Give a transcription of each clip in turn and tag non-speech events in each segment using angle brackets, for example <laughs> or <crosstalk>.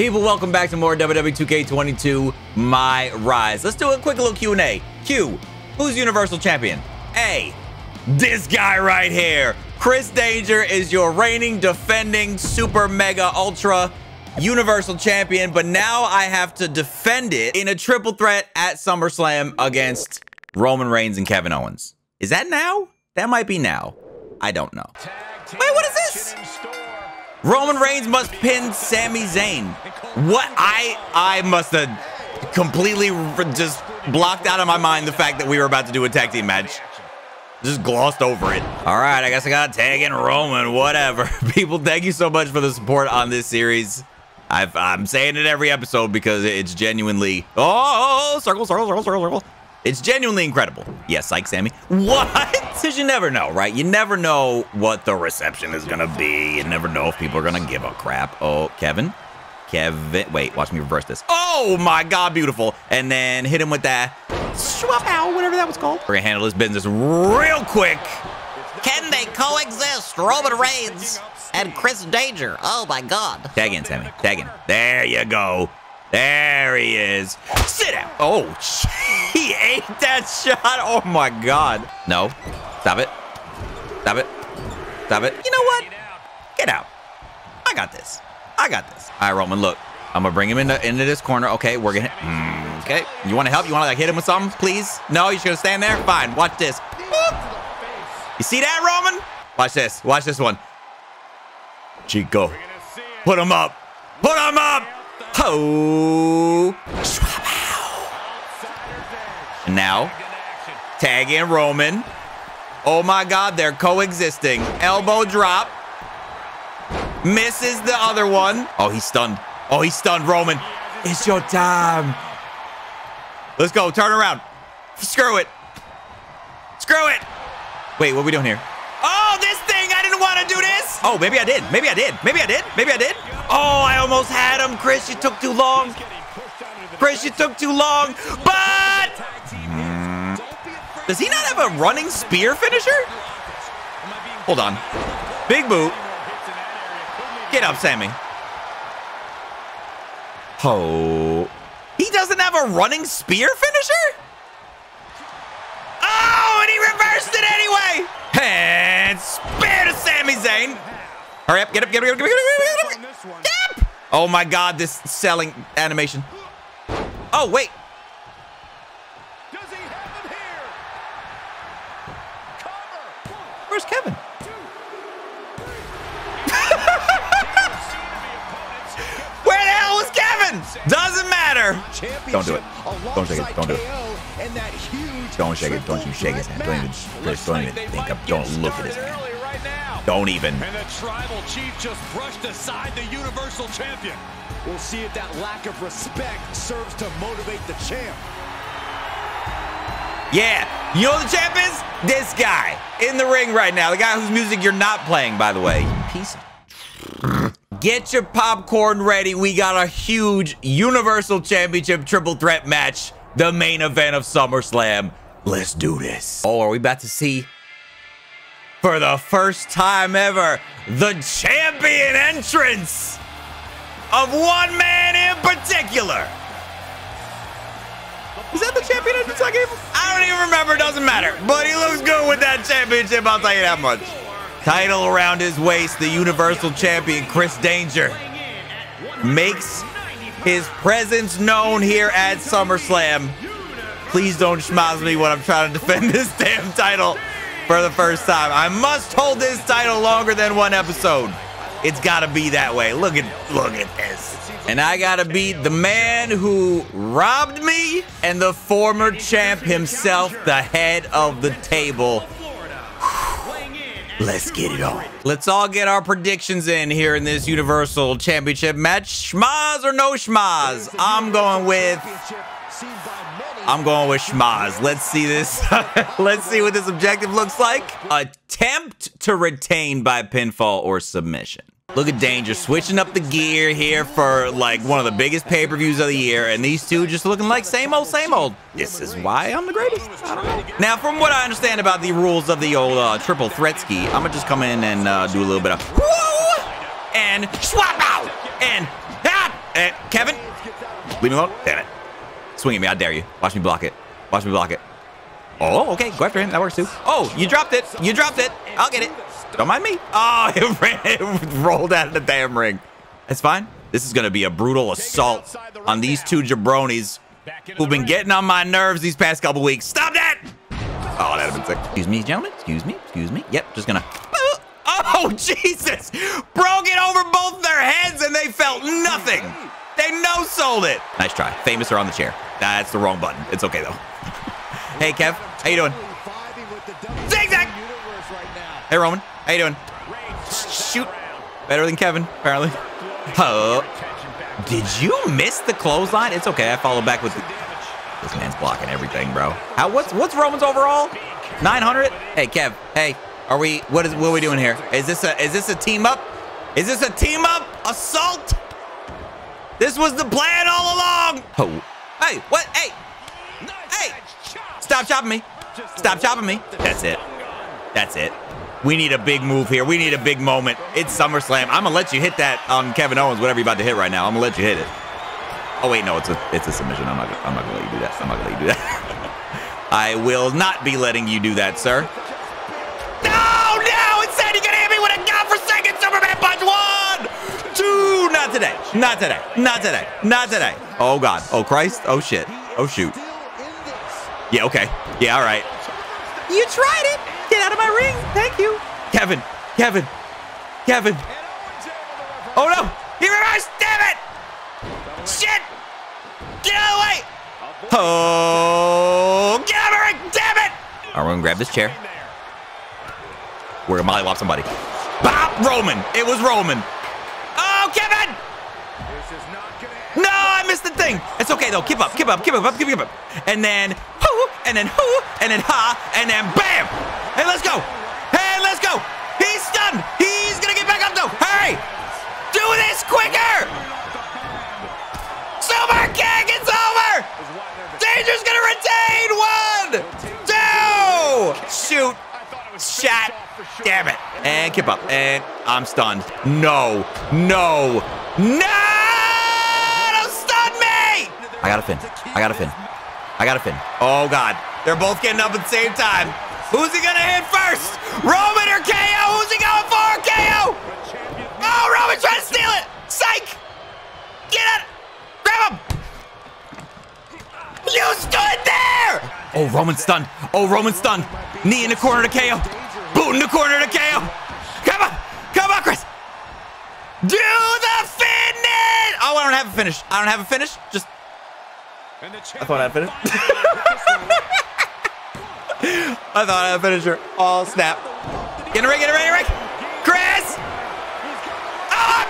People, welcome back to more WWE 2K22 My Rise. Let's do a quick little Q&A. Q, who's Universal Champion? A, this guy right here. Chris Danger is your reigning, defending, super, mega, ultra Universal Champion, but now I have to defend it in a triple threat at SummerSlam against Roman Reigns and Kevin Owens. Is that now? That might be now. I don't know. Wait, what is this? Roman Reigns must pin Sami Zayn. What? I I must have completely just blocked out of my mind the fact that we were about to do a tag team match. Just glossed over it. All right, I guess I got tag in Roman, whatever. <laughs> People, thank you so much for the support on this series. i am saying it every episode because it's genuinely... Oh, oh, oh, oh circle, circle, circle, circle, circle. It's genuinely incredible. Yes, like Sami. What? <laughs> Because you never know, right? You never know what the reception is going to be. You never know if people are going to give a crap. Oh, Kevin? Kevin. Wait, watch me reverse this. Oh, my God, beautiful. And then hit him with that whatever that was called. We're going to handle this business real quick. Can they coexist? Roman Reigns and Chris Danger. Oh, my God. Tag in, Sami. Tag in. There you go. There he is. Sit down. Oh, <laughs> he ate that shot. Oh, my God. No. Stop it. Stop it. Stop it. You know what? Get out. I got this. I got this. All right, Roman, look. I'm going to bring him into, into this corner. Okay, we're going to... Mm, okay. You want to help? You want to like hit him with something, please? No, you're just going to stand there? Fine. Watch this. You see that, Roman? Watch this. Watch this one. Chico. Put him up. Put him up. Ho! And now, tag in Roman. Oh my God, they're coexisting. Elbow drop. Misses the other one. Oh, he's stunned. Oh, he's stunned, Roman. It's your time. Let's go. Turn around. Screw it. Screw it. Wait, what are we doing here? Oh, this thing. I didn't want to do this. Oh, maybe I did. Maybe I did. Maybe I did. Maybe I did. Oh, I almost had him. Chris, you took too long. Chris, you took too long. But... Does he not have a running spear finisher? Hold on. Big boot. Get up, Sami. Oh. He doesn't have a running spear finisher? Oh, and he reversed it anyway. And spear to Sami Zayn. Hurry up, get up, get up, get up, get up, get up, get up. Oh my God, this selling animation. Oh, wait. Where's Kevin? Where the hell was Kevin? Doesn't matter. Don't do it. Don't shake it. Don't do it. Don't shake it. Don't you shake his hand. Don't even, don't even think of, don't look at his hand. Don't even. And the tribal chief just brushed aside the universal champion. We'll see if that lack of respect serves to motivate the champ. Yeah, you know the champ is? This guy in the ring right now. The guy whose music you're not playing, by the way. Peace. Get your popcorn ready. We got a huge Universal Championship triple threat match. The main event of SummerSlam. Let's do this. Oh, are we about to see, for the first time ever, the champion entrance of one man in particular? Is that the champion entrance I gave him? I don't even remember. Doesn't matter. But he looks good with that championship. I'll tell you that much. Title around his waist. The Universal Champion, Chris Danger, makes his presence known here at SummerSlam. Please don't schmaz me when I'm trying to defend <laughs> this damn title for the first time. I must hold this title longer than one episode. It's got to be that way. Look at look at this. And I got to beat the man who robbed me and the former champ himself, the head of the table. Let's get it on. Let's all get our predictions in here in this Universal Championship match. Schmaz or no schmaz? I'm going with... I'm going with schmaz. Let's see this. <laughs> Let's see what this objective looks like. Attempt to retain by pinfall or submission. Look at Danger switching up the gear here for like one of the biggest pay-per-views of the year, and these two just looking like same old, same old. This is why I'm the greatest. Now, from what I understand about the rules of the old uh, triple threat ski, I'm gonna just come in and uh, do a little bit of whoo and swap out and that Eh, Kevin, leave me alone. Damn it. Swing at me. I dare you. Watch me block it. Watch me block it. Oh, okay. Go after him. That works too. Oh, you dropped it. You dropped it. I'll get it. Don't mind me. <laughs> Oh, it, ran, it rolled out of the damn ring. That's fine. This is going to be a brutal assault on these two jabronis who've been getting on my nerves these past couple weeks. Stop that! Oh, that'd have been sick. Excuse me, gentlemen. Excuse me. Excuse me. Yep, just gonna. <laughs> Oh, Jesus! Broke it over both their heads and they felt nothing. They no sold it. Nice try. Famouser on the chair. That's the wrong button. It's okay though. <laughs> hey, Kev. How you doing? Zigzag. Hey, Roman. How you doing? Shoot. Better than Kevin, apparently. Oh. Did you miss the clothesline? It's okay. I followed back with the... This man's blocking everything, bro. How, what's what's Roman's overall? 900? Hey, Kev. Hey, are we? What is? What are we doing here? Is this a? Is this a team up? Is this a team up assault? This was the plan all along. Oh. Hey, what? Hey, hey! Stop chopping me. Stop chopping me. That's it. That's it. We need a big move here. We need a big moment. It's SummerSlam. I'm gonna let you hit that on Kevin Owens, whatever you're about to hit right now. I'm gonna let you hit it. Oh wait, no, it's a it's a submission. I'm not I'm not gonna let you do that. I'm not gonna let you do that. <laughs> I will not be letting you do that, sir. Not today. Not today. Not today. Not today. Oh God. Oh Christ. Oh shit. Oh shoot. Yeah. Okay. Yeah. All right. You tried it. Get out of my ring. Thank you. Kevin. Kevin. Kevin. Oh no! He reversed. Damn it! Shit! Get out of the way! Oh, get out of the ring! Damn it! All right, we're gonna grab this chair. We're gonna mollywop somebody. Bob Roman. It was Roman. Oh, Kevin! No, I missed the thing. It's okay though. Keep up, keep up, keep up, keep up. keep up. And then whoo, and then whoo, and then ha, and then bam! Hey, let's go! Hey, let's go! He's stunned. He's gonna get back up though. Hurry! Do this quicker! Super kick! It's over! Danger's gonna retain! One! Two! Shoot! Shot! Damn it! And keep up. And I'm stunned. No! No! No! I got a fin. I got a fin. I got a fin. Oh god. They're both getting up at the same time. Who's he gonna hit first? Roman or KO? Who's he going for? KO! Oh, Roman trying to steal it! Psych! Get it! Grab him! You stood there! Oh, Roman stunned. Oh, Roman stunned. Knee in the corner to KO. Boot in the corner to KO. Come on. Come on, Chris. Do the finish! Oh, I don't have a finish. I don't have a finish. Just. I thought I had a finish. <laughs> I thought I had a finisher. Oh, snap. Get in the ring, get in ring, get in the ring. Chris! Oh,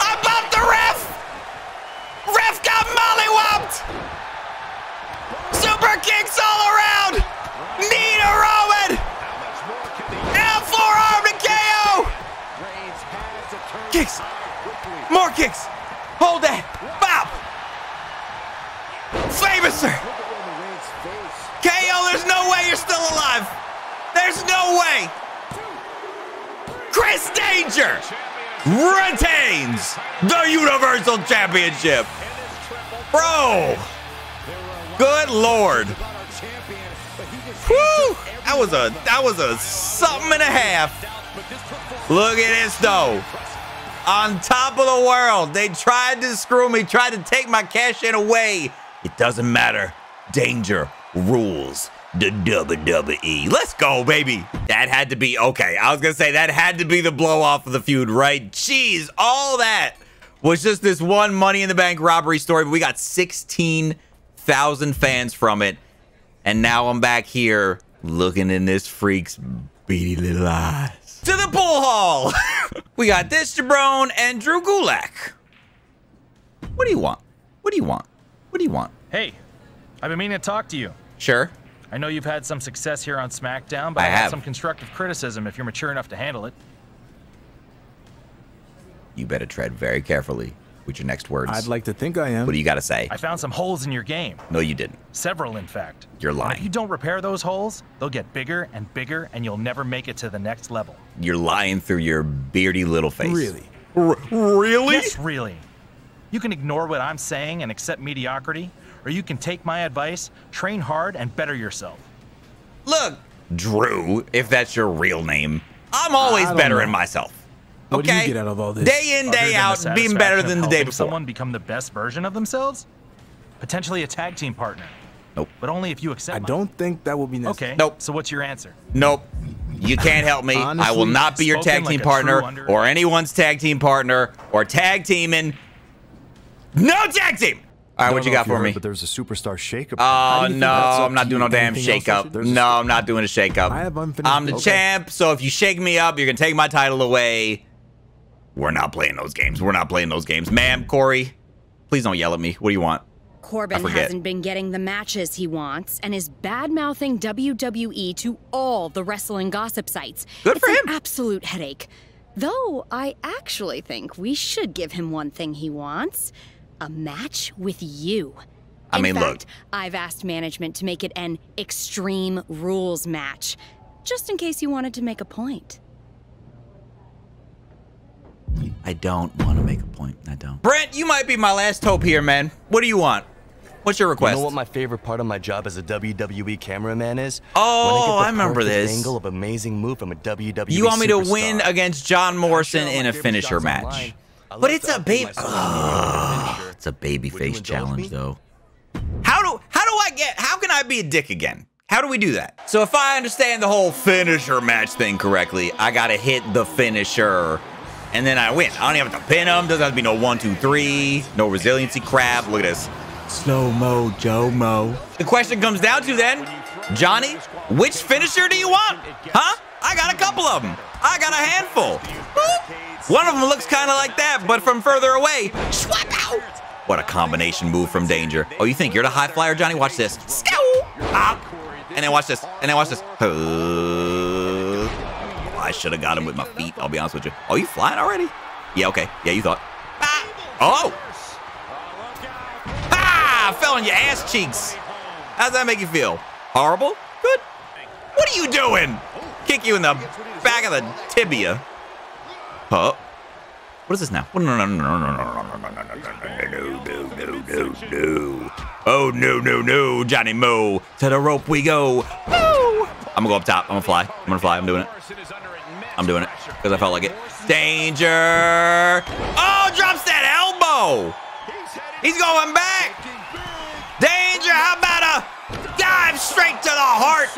I bumped the ref! Ref got mollywopped! Super kicks all around! To Roman! Now forearm to KO! Kicks! More kicks! Hold that! Famouser! KO, there's no way you're still alive! There's no way! Chris Danger retains the Universal Championship! Bro! Good lord! Whew! That was a that was a something and a half. Look at this though. On top of the world, they tried to screw me, tried to take my cash in away. It doesn't matter. Danger rules the WWE. Let's go, baby. That had to be okay. I was gonna say that had to be the blow off of the feud, right? Jeez, all that was just this one Money in the Bank robbery story, but we got 16,000 fans from it. And now I'm back here looking in this freak's beady little eyes. To the pool hall! <laughs> we got this Jabron and Drew Gulak. What do you want? What do you want? What do you want? Hey, I've been meaning to talk to you. Sure. I know you've had some success here on SmackDown, but I I, have. have some constructive criticism if you're mature enough to handle it. You better tread very carefully with your next words. I'd like to think I am. What do you got to say? I found some holes in your game. No, you didn't. Several, in fact. You're And lying. If you don't repair those holes, they'll get bigger and bigger, and you'll never make it to the next level. You're lying through your beardy little face. Really? R- really? Yes, really. You can ignore what I'm saying and accept mediocrity, or you can take my advice, train hard, and better yourself. Look, Drew, if that's your real name, I'm always I don't bettering know. myself. What do you get out of all this? Day in, day out, being better than the day helping before. someone become the best version of themselves? Potentially a tag team partner. Nope. But only if you accept I my- don't think that will be necessary. Okay. Nope. So what's your answer? Nope. You can't help me. I will not be your tag team a partner or anyone's tag team partner or tag teaming. No tag team. All right, Don't what you know got you for heard, me? But there's a superstar shakeup. Oh do no, I'm not doing no damn Anything else I shakeup. should- there's a No, I'm not doing a shakeup. I have unfinished I'm the business. champ, so if you shake me up, you're gonna take my title away. We're not playing those games. We're not playing those games, ma'am. Corey, please don't yell at me. What do you want? Corbin hasn't been getting the matches he wants and is bad mouthing WWE to all the wrestling gossip sites. Good it's for an him. absolute headache. Though I actually think we should give him one thing he wants a match with you. I In mean, look. I've asked management to make it an extreme rules match, just in case you wanted to make a point. I don't want to make a point. I don't. Brent, you might be my last hope here, man. What do you want? What's your request? You request? know what my favorite part of my job as a WWE cameraman is? Oh, when I, get the I remember perfect this. Angle of amazing move from a WWE you want me to win against John Morrison Share in a finisher match? online. But it's a baby. my social media. It's a baby Would face challenge, me? though. How do how do I get? How can I be a dick again? How do we do that? So if I understand the whole finisher match thing correctly, I gotta hit the finisher, and then I win. I don't even have to pin him. Doesn't have to be no one, two, three, no resiliency crap. Look at this. Slow mo, Joe Mo. The question comes down to then, Johnny, which finisher do you want? Huh? I got a couple of them. I got a handful. One of them looks kind of like that, but from further away. Swap out. What a combination move from Danger. Oh, you think you're the high flyer, Johnny? Watch this. Scow. Up. And then watch this. And then watch this. I should have got him with my feet. I'll be honest with you. Oh, you flying already? Yeah, okay. Yeah, you thought. Ah. Oh. Ah! Fell on your ass cheeks. How's that make you feel? Horrible? Good. What are you doing? Kick you in the back of the tibia. Huh? What is this now? No, no, no, no, no, no, no, no, no, no, no, no, no, no, no. Oh, no, no, no, Johnny Mo. To the rope we go. Woo! I'm gonna go up top. I'm gonna fly. I'm gonna fly. I'm doing it. I'm doing it because I felt like it. Danger! Oh, drops that elbow. He's going back. Danger! How about a dive straight to the heart?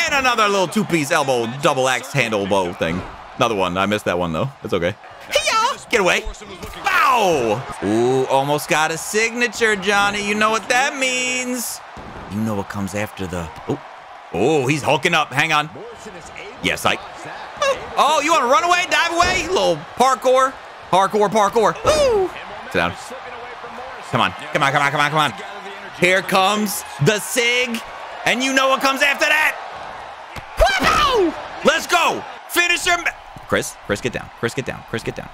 And another little two-piece elbow double axe handle bow thing. Another one. I missed that one though. It's okay. Hey-ya! Get away. Bow! Ooh, almost got a signature, Johnny. You know what that means. You know what comes after the... Oh, oh he's hulking up. Hang on. Yes, I... Oh, you want to run away, dive away? Little parkour. Parkour, parkour. Ooh. Sit down. Come on. Come on, come on, come on, come on. Here comes the SIG. And you know what comes after that? Let's go. Finisher. ma- Chris, Chris, get down. Chris, get down. Chris, get down.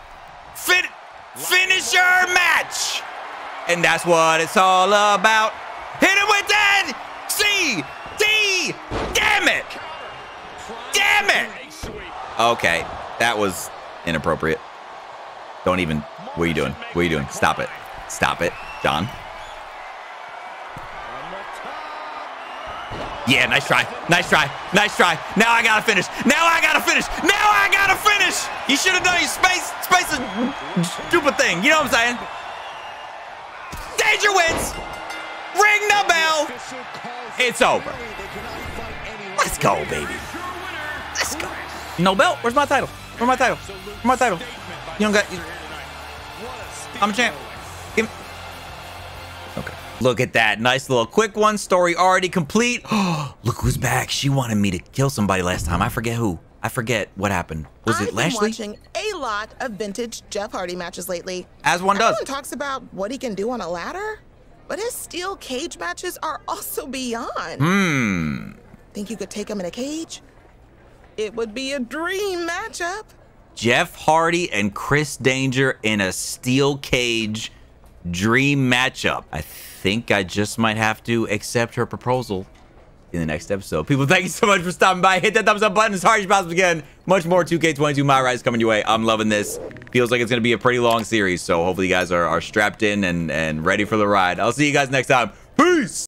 Fin- finisher match. And that's what it's all about. Hit him with that. C D. Damn it. Damn it. Okay, that was inappropriate. Don't even. What are you doing? What are you doing? Stop it. Stop it, John. Yeah, nice try. Nice try. Nice try. Now I gotta finish. Now I gotta finish. Now I gotta finish. You should have done your space. Space is stupid thing. You know what I'm saying? Danger wins. Ring the bell. It's over. Let's go, baby. Let's go. No belt. Where's my title? Where's my title? Where's my title? You don't got. You... I'm a champ. Give me... Okay. Look at that. Nice little quick one. Story already complete. <gasps> Look who's back. She wanted me to kill somebody last time. I forget who. I forget what happened. Was I've it Lashley? been watching a lot of vintage Jeff Hardy matches lately. As one does. Everyone talks about what he can do on a ladder, but his steel cage matches are also beyond. Hmm. Think you could take him in a cage? It would be a dream matchup. Jeff Hardy and Chris Danger in a steel cage dream matchup. I think I just might have to accept her proposal. in the next episode. People, thank you so much for stopping by. Hit that thumbs up button as hard as you possibly can. Much more 2K22 My Rise coming your way. I'm loving this. Feels like it's going to be a pretty long series, so hopefully you guys are, are strapped in and, and ready for the ride. I'll see you guys next time. Peace!